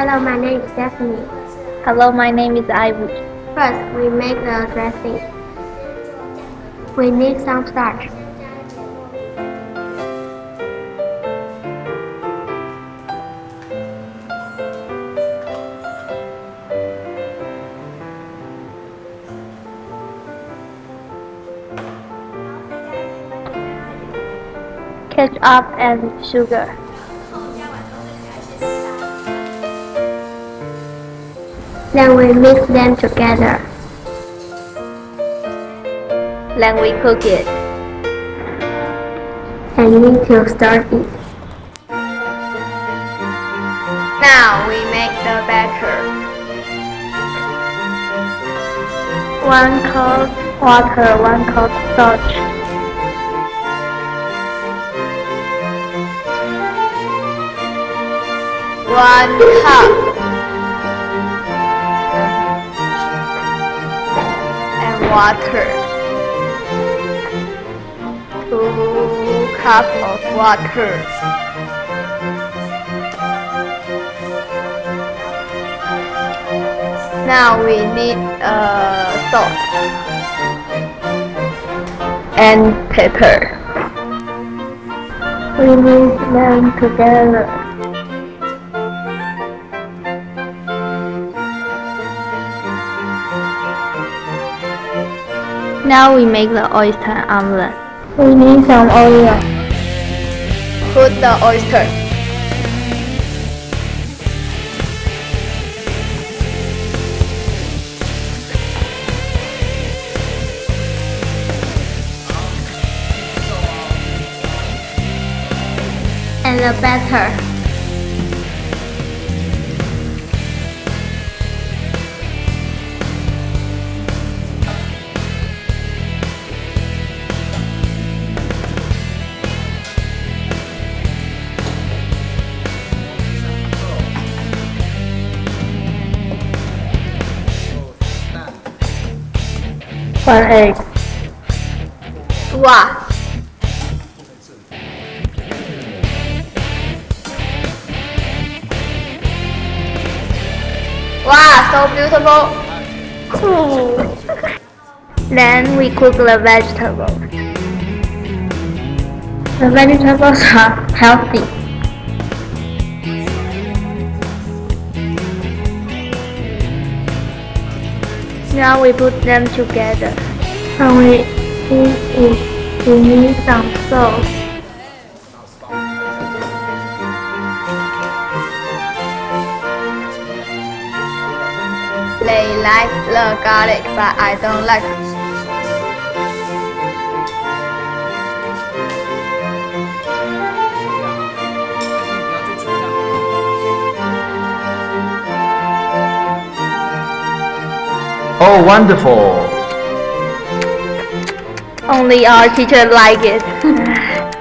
Hello, my name is Stephanie. Hello, my name is Ivy. First, we make the dressing. We need some starch. Ketchup and sugar. Then we mix them together. Then we cook it. And you need to stir it. Now we make the batter. One cup water, one cup starch. One cup. Water. Two cup of water. Now we need uh, salt and pepper. We mix them together. Now we make the oyster omelet. We need some oil. Put the oyster. And the batter. One egg. Wow. Wow, so beautiful. Cool. then we cook the vegetables. The vegetables are healthy. Now we put them together. And we eat it. Need some sauce. They like the garlic, but I don't like Oh, wonderful! Only our teacher like it.